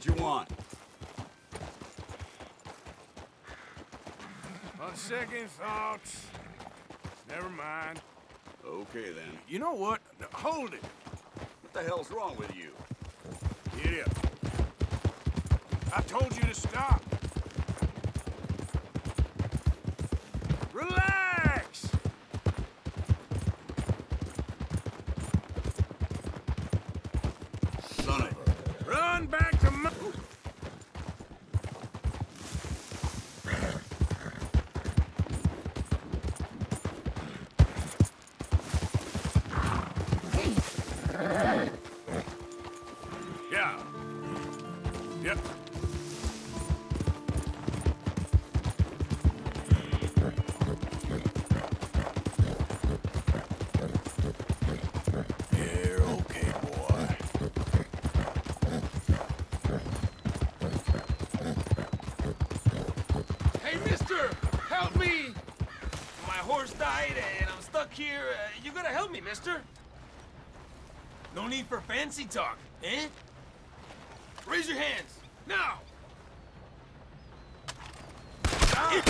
it you want? On second thoughts, never mind. Okay then. You know what? Hold it. What the hell's wrong with you? Get up. I told you to stop. Help me! My horse died and I'm stuck here. Uh, you gotta help me, mister. No need for fancy talk, eh? Raise your hands, now! Okay,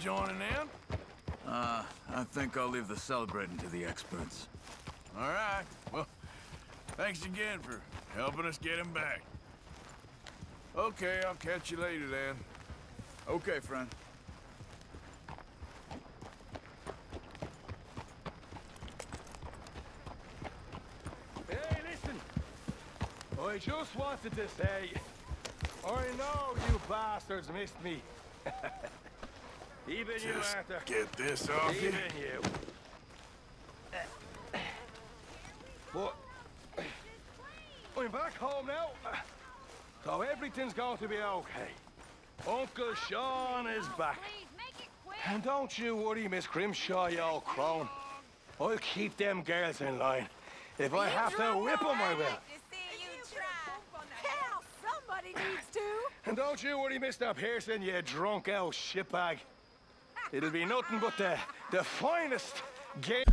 joining in? Uh, I think I'll leave the celebrating to the experts. All right. Well, thanks again for helping us get him back. Okay, I'll catch you later then. Okay, friend. Hey, listen! I just wanted to say, I know you bastards missed me. Even you, Just Arthur. get this off you. Even you. But I'm back home now. So everything's going to be okay. Uncle Sean is back. Please, make it quick. And don't you worry, Miss Grimshaw, you old crone. I'll keep them girls in line. If I have to whip them, I will. Hell, somebody needs to. And don't you worry, Mr. Pearson, you drunk old shitbag. It'll be nothing but the, the finest game.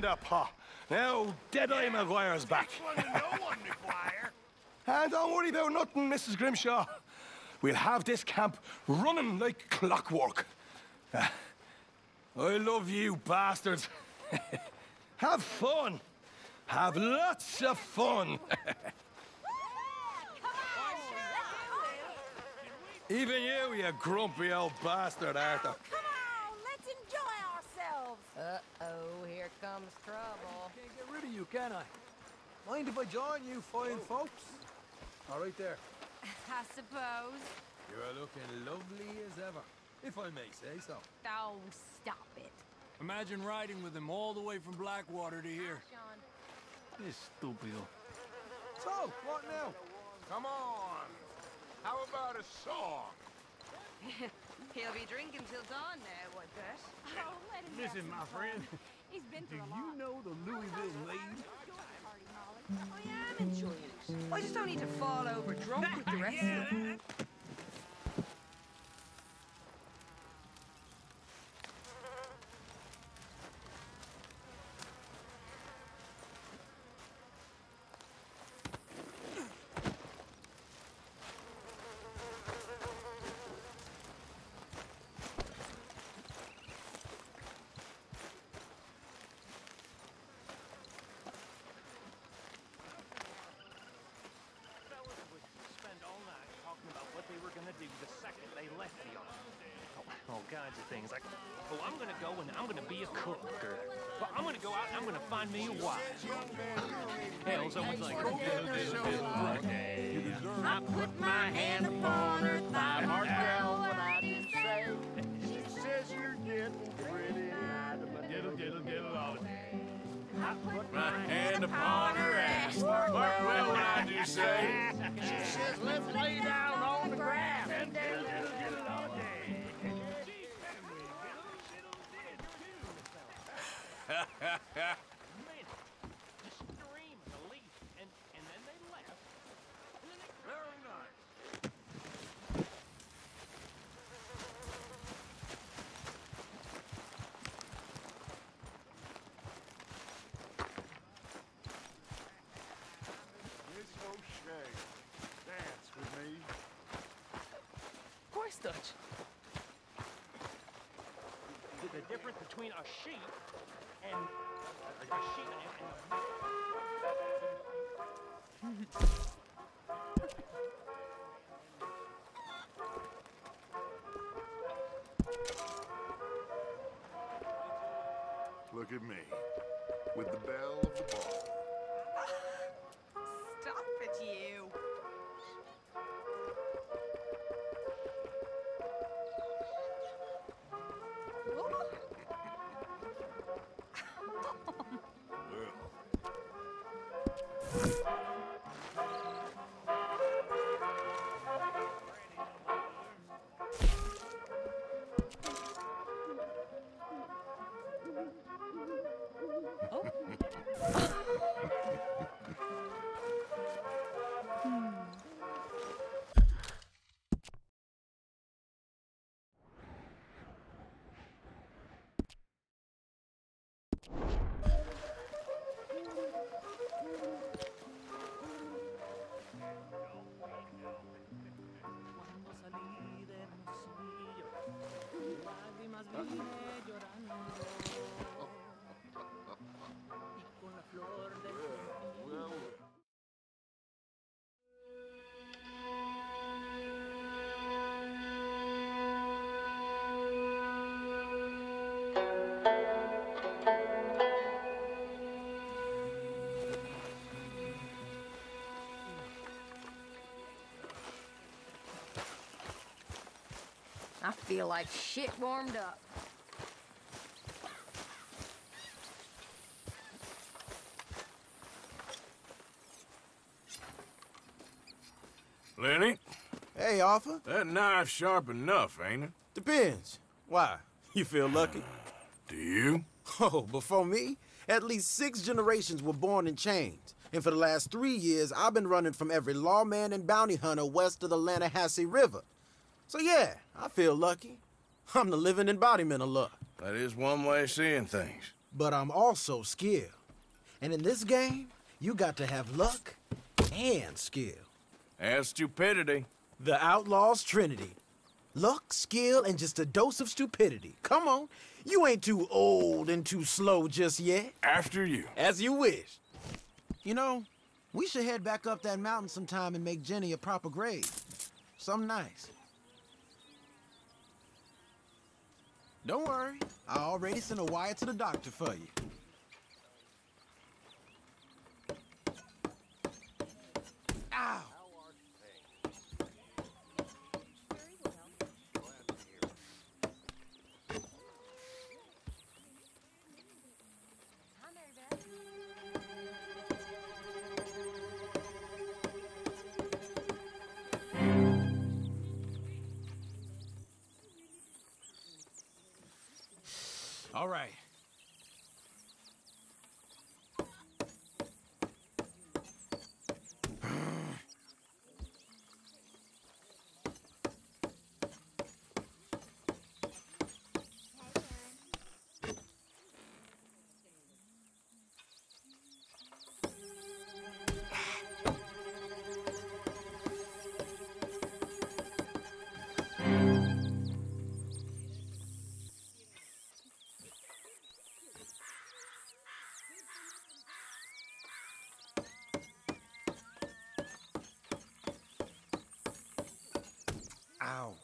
In the pot. Now, Deadeye MacGuire's back. and don't worry about nothing, Mrs. Grimshaw. We'll have this camp running like clockwork. I love you, bastards. have fun. Have lots of fun. Even you, you grumpy old bastard, Arthur. Come on, let's enjoy ourselves. Uh-oh, here comes trouble. Can't get rid of you, can I? Mind if I join you fine oh. folks? All right there. I suppose. You're looking lovely as ever, if I may say so. Oh, stop it. Imagine riding with him all the way from Blackwater to here. Sean. This stupido. So, what now? Come on. How about a song? He'll be drinking till dawn now, I bet. Oh, let him Listen, my friend. fun. He's been Do through a you know the Louisville maid? I am enjoying it. I just don't need to fall over drunk with the rest of them. fellas would spend all night talking about what they were gonna do the second they left the army. Oh, all kinds of things like, oh, I'm gonna go and I'm gonna be a cook, or well, I'm gonna go out and I'm gonna find me a wife. Hell, someone's like, oh, diddle, diddle, diddle. I put my hand upon her thigh. Girl, what I do say? She says you're getting pretty. Diddle, diddle, diddle all day. I put My hand upon her ass. What will I do say? She says, let's lay down on the grass. Man, just scream and leave, and and then they left. And then they, Very nice. Miss O'Shea, dance with me. Of course, Dutch. the, the difference between a sheep and a, a feel like shit warmed up. Lenny, Hey, Arthur. that knife's sharp enough, ain't it? Depends. Why? You feel lucky? Do you? Oh, before me, at least six generations were born in chains. And for the last three years, I've been running from every lawman and bounty hunter west of the Lannahechee River. So yeah, I feel lucky. I'm the living embodiment of luck. That is one way of seeing things. But I'm also skilled. And in this game, you got to have luck and skill. And stupidity. The Outlaw's Trinity. Luck, skill, and just a dose of stupidity. Come on, you ain't too old and too slow just yet. After you. As you wish. You know, we should head back up that mountain sometime and make Jenny a proper grave. Something nice. Don't worry, I already sent a wire to the doctor for you. Ow! Ow.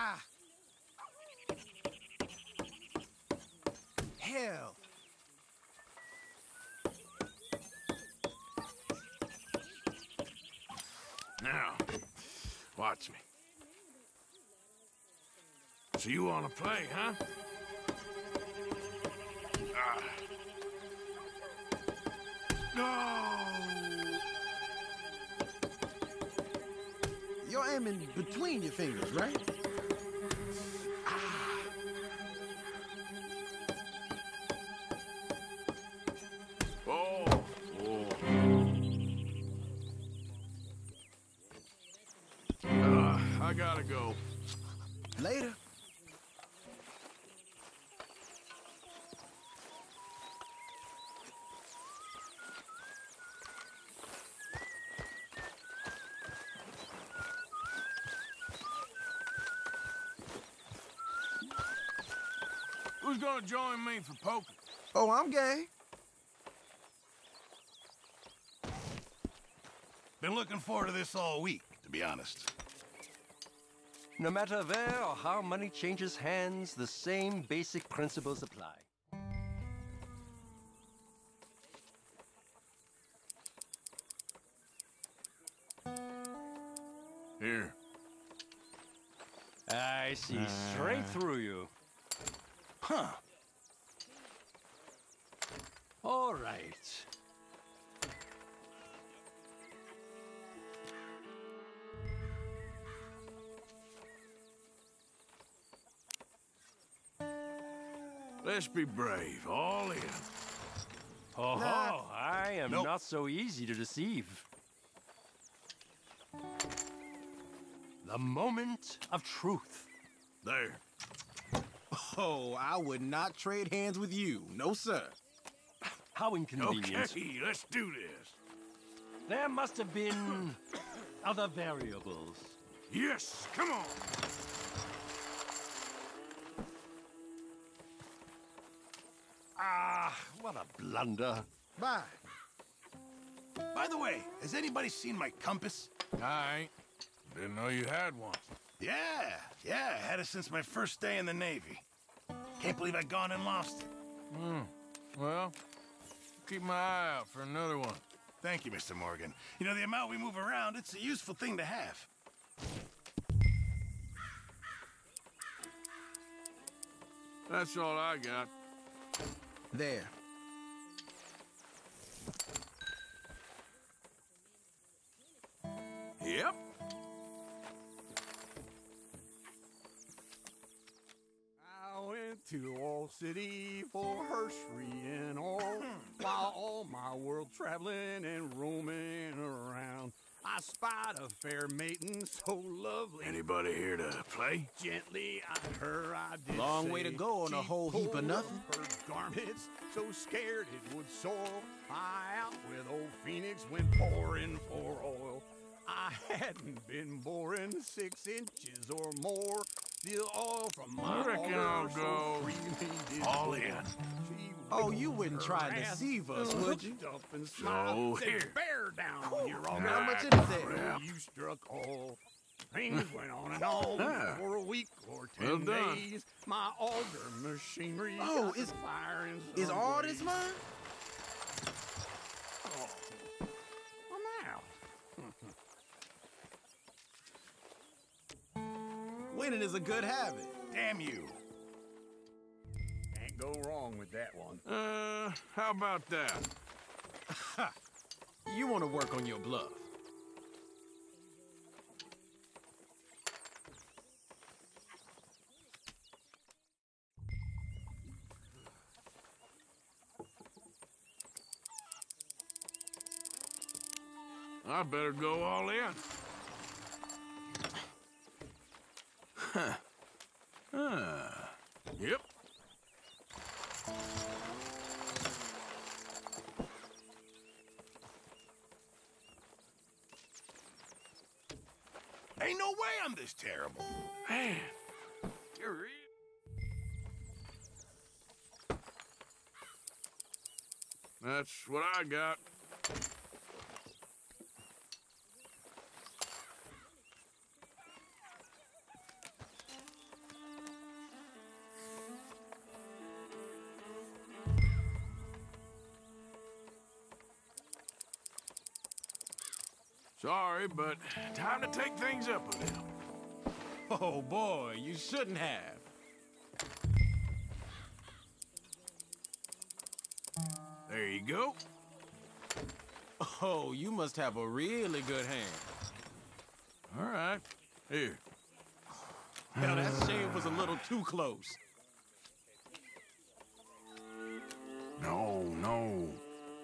Ah! Hell! Now, watch me. So you want to play, huh? Ah. No! You're aiming between your fingers, right? Who's gonna join me for poker? Oh, I'm gay. Been looking forward to this all week, to be honest. No matter where or how money changes hands, the same basic principles apply. Here. I see straight ah. through you. Huh. All right. Let's be brave, all in. Oh, Nah. I am Nope. not so easy to deceive. The moment of truth. There. Oh, I would not trade hands with you. No, sir. How inconvenient. Okay, let's do this. There must have been other variables. Yes, come on. Ah, what a blunder. Bye. By the way, has anybody seen my compass? I. Didn't know you had one. Yeah, yeah, I had it since my first day in the Navy. Can't believe I'd gone and lost it. Hmm. Well, keep my eye out for another one. Thank you, Mr. Morgan. You know, the amount we move around, it's a useful thing to have. That's all I got. There. City for herstory and all, hmm. while all my world traveling and roaming around. I spied a fair maiden so lovely. Anybody here to play? Gently eyed her, I did Long way to go on a whole heap of nothing. Her garments, so scared it would soil. I out with old Phoenix went pouring for oil. I hadn't been boring six inches or more. The oil from my I reckon I'll go all in. Oh, you wouldn't try to deceive us, would you? looked up and smiled, So here. bear down all How much is that? you struck all. Things went on and on Ah. for a week or ten Well days. My auger machinery Oh, is- firing Is all this mine? Winning is a good habit. Damn you. Can't go wrong with that one. Uh, how about that? You want to work on your bluff. I better go all in. That's what I got. Sorry, but time to take things up a little. Oh boy, you shouldn't have. Go. Oh, you must have a really good hand. All right. Here. Now, that shave was a little too close. No, no.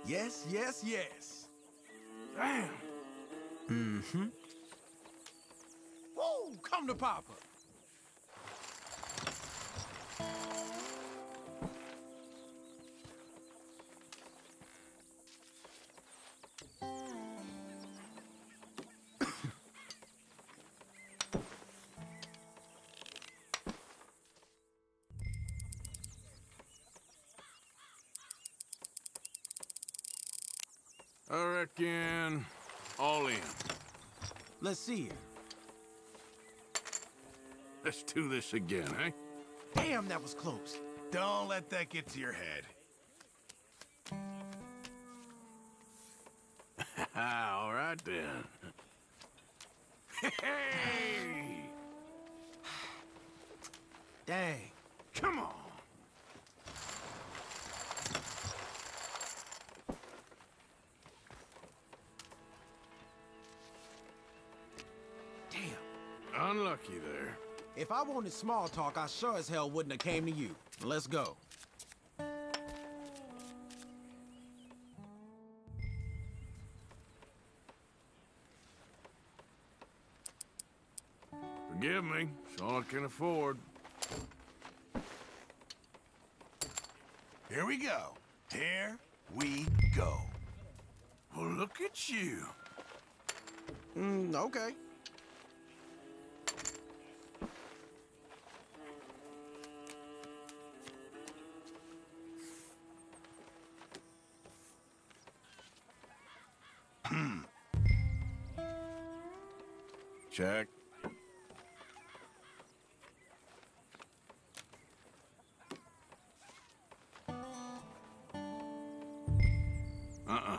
Yes, yes, yes. Damn. Mm-hmm. Woo! Come to Papa. Let's see here. Let's do this again, eh? Damn, that was close. Don't let that get to your head. Wanted small talk, I sure as hell wouldn't have came to you. Let's go. Forgive me. It's all I can afford. Here we go. Here we go. Well, look at you. Mm, okay. Check. Uh-uh.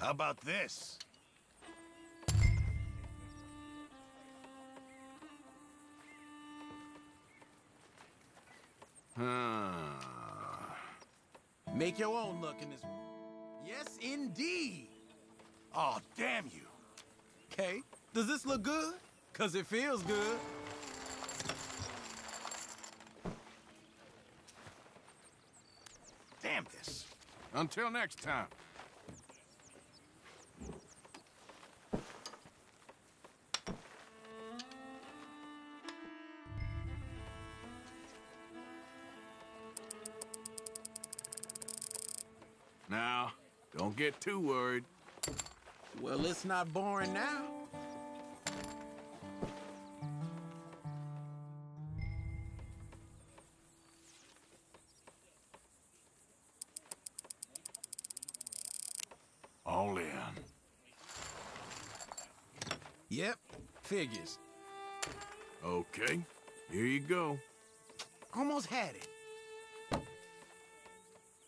How about this? Make your own luck in this. Yes, indeed. Oh, damn you. Okay. Does this look good? Cause it feels good. Damn this. Until next time. Now, don't get too worried. Well, it's not boring now. All in. Yep, figures. Okay, here you go. Almost had it.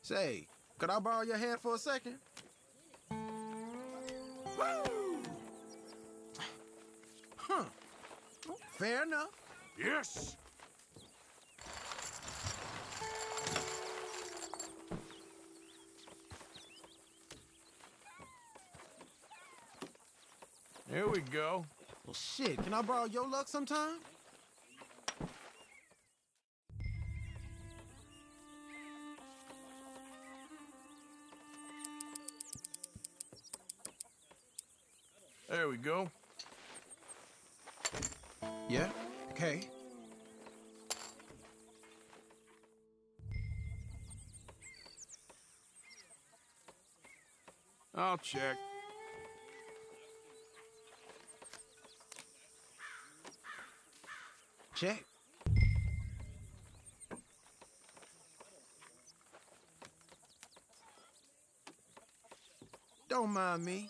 Say, could I borrow your hand for a second? Woo! Huh. Fair enough. Yes! Here we go. Well, shit, can I borrow your luck sometime? We go. Yeah, okay. I'll check. Check. Don't mind me.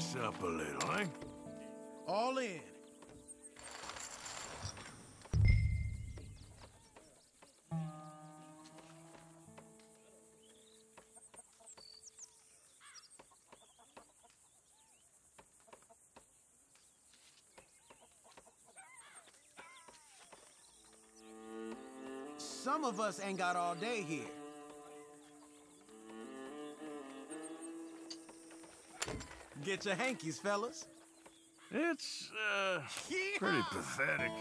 This up a little, eh? All in. Some of us ain't got all day here. Get your hankies, fellas. It's, uh, pretty pathetic.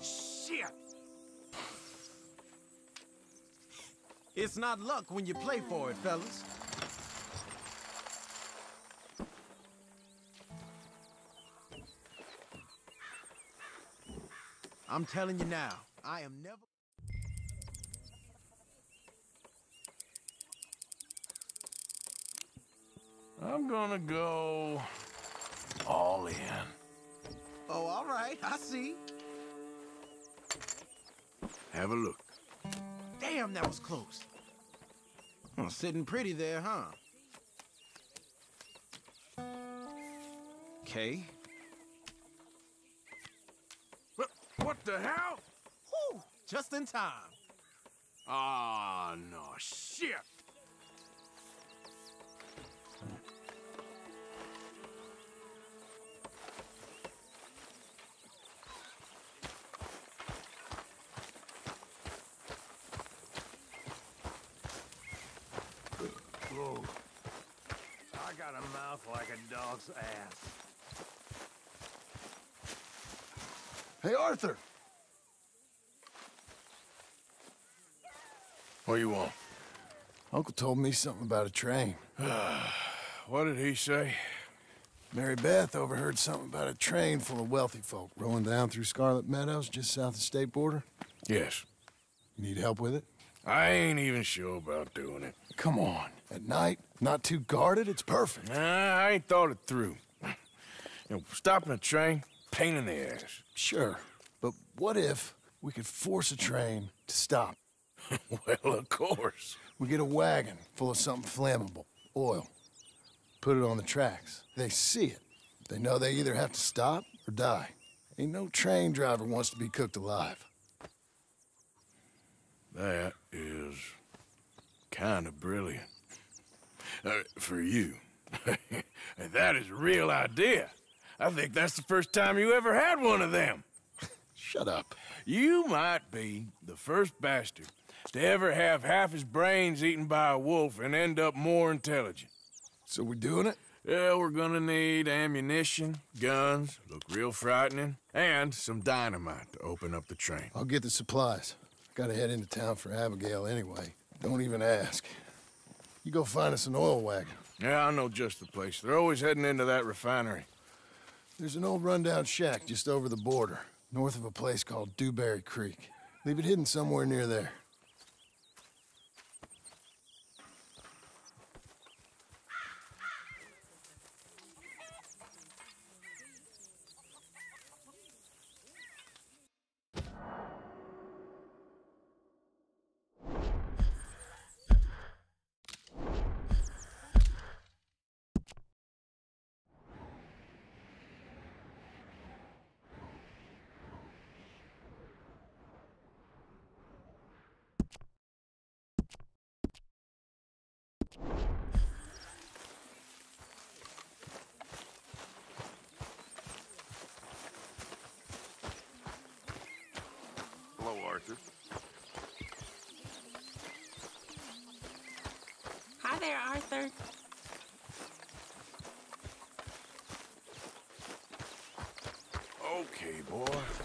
Shit! It's not luck when you play for it, fellas. I'm telling you now, I am never. I'm gonna go all in. Oh, all right, I see. Have a look. Damn, that was close. Oh, sitting pretty there, huh? Okay. What, what the hell? Whew, just in time. Ah, no, shit. Like a dog's ass. Hey, Arthur. What do you want? Uncle told me something about a train. what did he say? Mary Beth overheard something about a train full of wealthy folk rolling down through Scarlet Meadows just south of the state border. Yes. You need help with it? I ain't even sure about doing it. Come on. At night, not too guarded, it's perfect. Nah, I ain't thought it through. You know, stopping a train, pain in the ass. Sure. But what if we could force a train to stop? well, of course. We get a wagon full of something flammable, oil. Put it on the tracks. They see it. They know they either have to stop or die. Ain't no train driver wants to be cooked alive. That is kind of brilliant. Uh, for you. that is a real idea. I think that's the first time you ever had one of them. Shut up. You might be the first bastard to ever have half his brains eaten by a wolf and end up more intelligent. So we're doing it? Yeah, we're gonna need ammunition, guns, look real frightening, and some dynamite to open up the train. I'll get the supplies. Gotta head into town for Abigail anyway. Don't even ask. You go find us an oil wagon. Yeah, I know just the place. They're always heading into that refinery. There's an old rundown shack just over the border, north of a place called Dewberry Creek. Leave it hidden somewhere near there. Hello, Arthur. Hi there, Arthur. Okay, boy.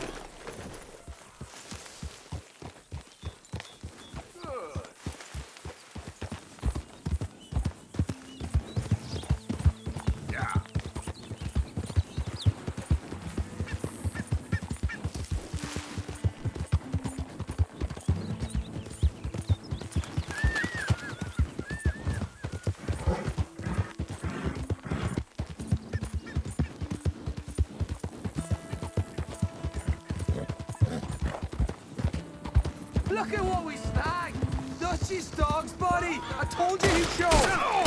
Look at what we snagged! Dusty dog's body! I told you he'd show!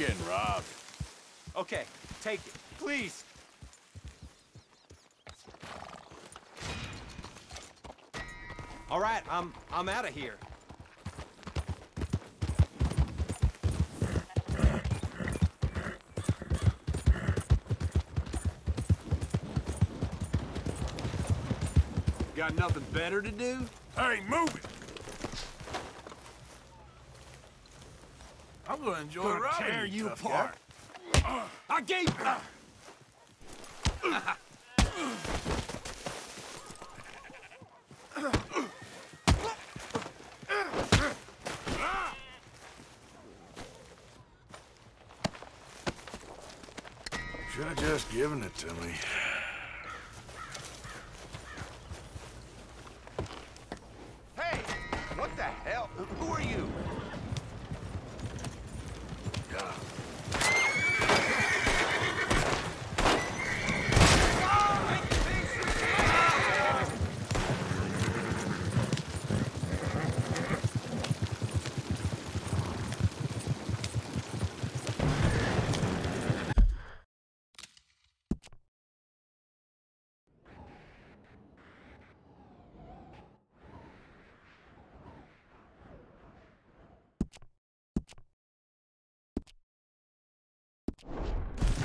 getting robbed. Okay, take it. Please. All right, I'm I'm out of here. Got nothing better to do? Hey, move it! I'm gonna enjoy Gonna robbing tear you apart. guy. I gave... Should have just given it to me. you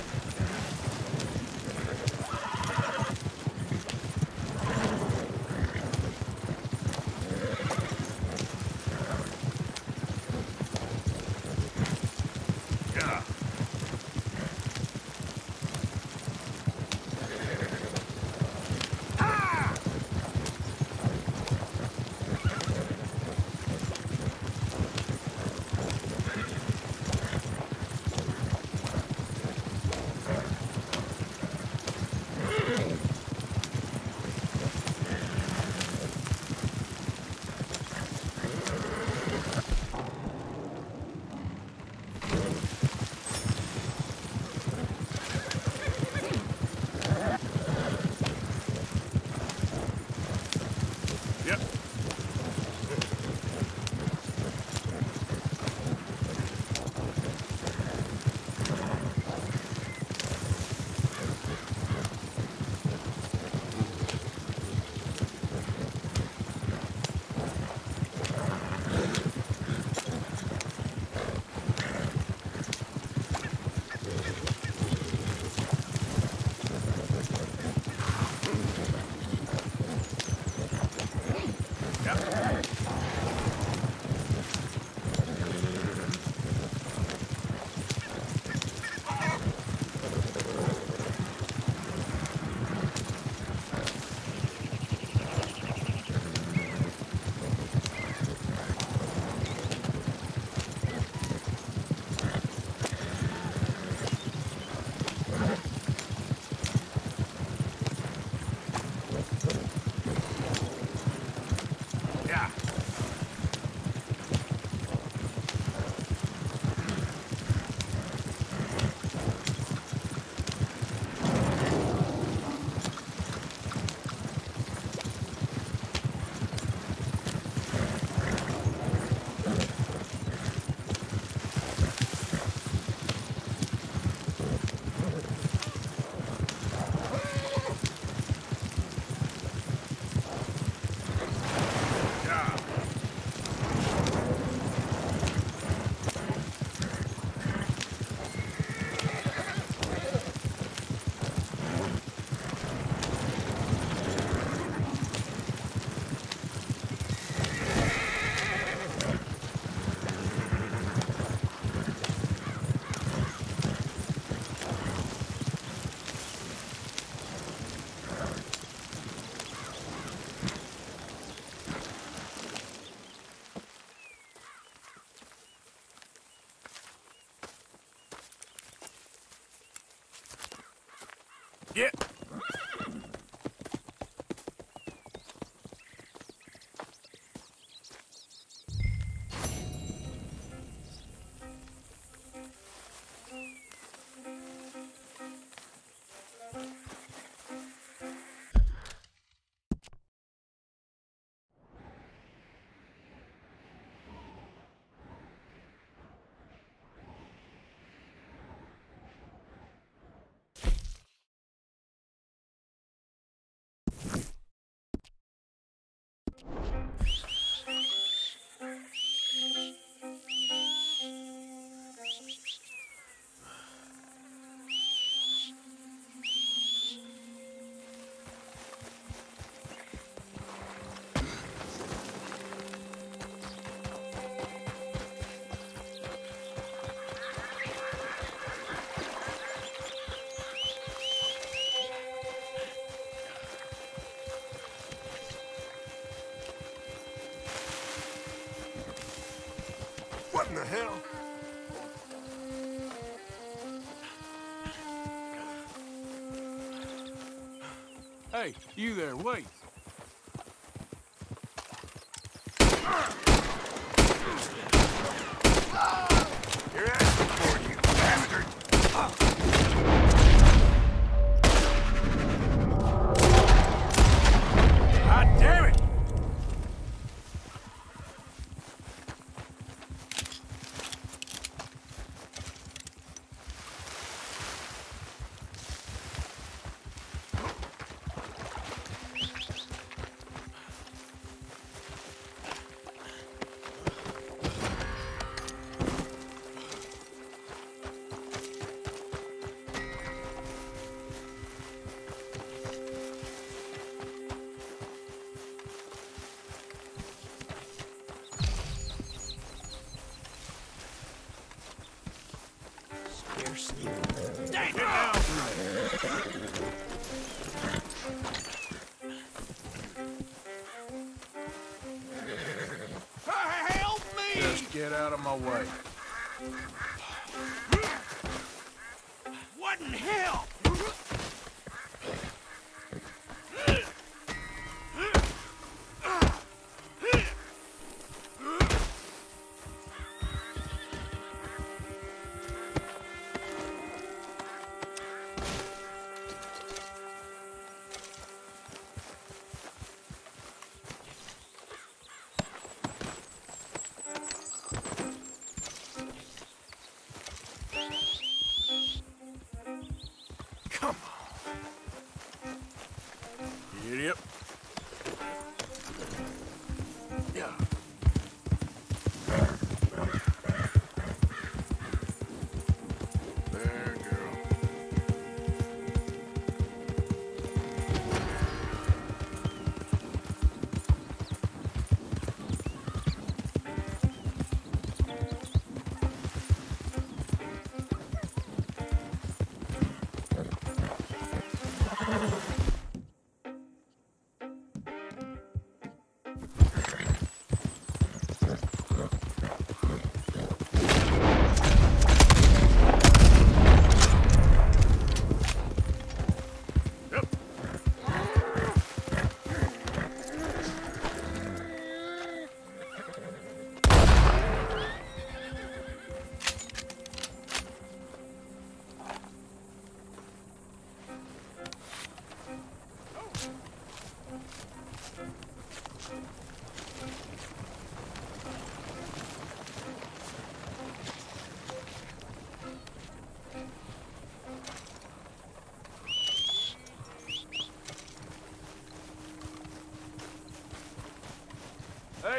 Yeah. What in the hell? Hey, you there, wait. Hell?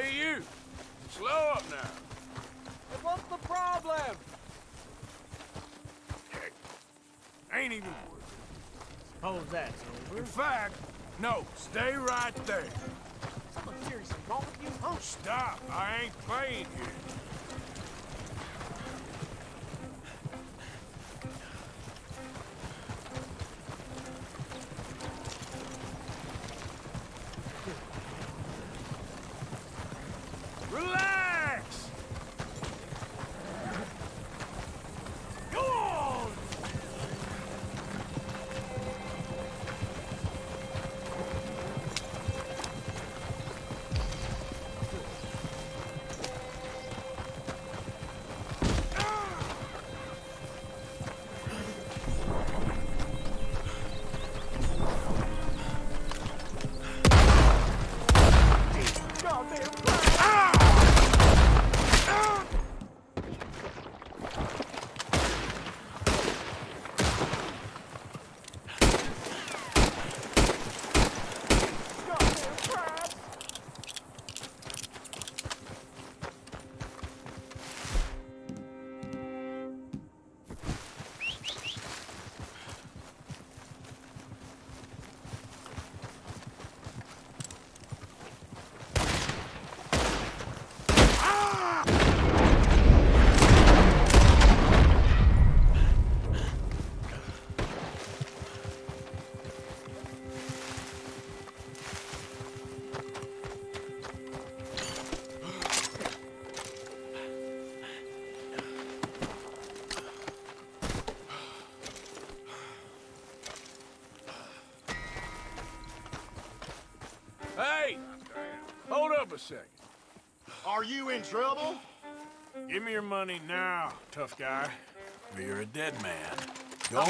Hey, you! Slow up now. What's the problem? Ain't even worth it. Suppose that's over. In fact, no, stay right there. Something seriously wrong with you, huh? Stop. I ain't playing here. Are you in trouble? Give me your money now, tough guy. Or you're a dead man. How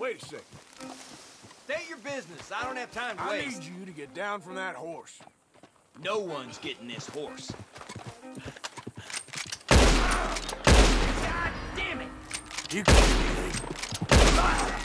wait a second. State your business. I don't have time to I waste. need you to get down from that horse. No one's getting this horse. God damn it! You can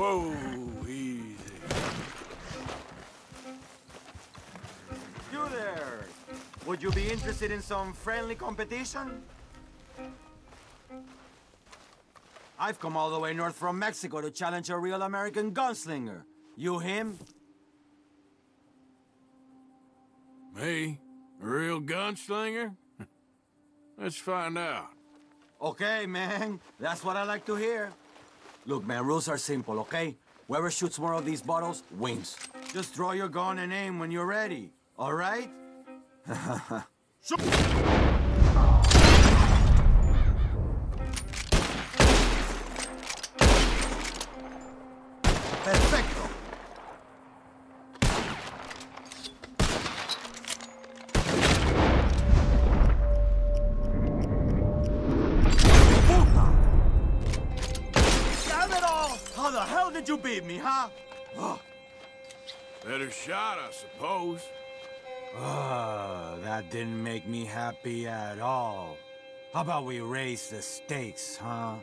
Whoa, easy. You there. Would you be interested in some friendly competition? I've come all the way north from Mexico to challenge a real American gunslinger. You him? Me? A real gunslinger? Let's find out. Okay, man. That's what I like to hear. Look, man, rules are simple, okay? Whoever shoots more of these bottles wins. Just draw your gun and aim when you're ready, all right? Perfecto. Didn't make me happy at all. How about we raise the stakes, huh?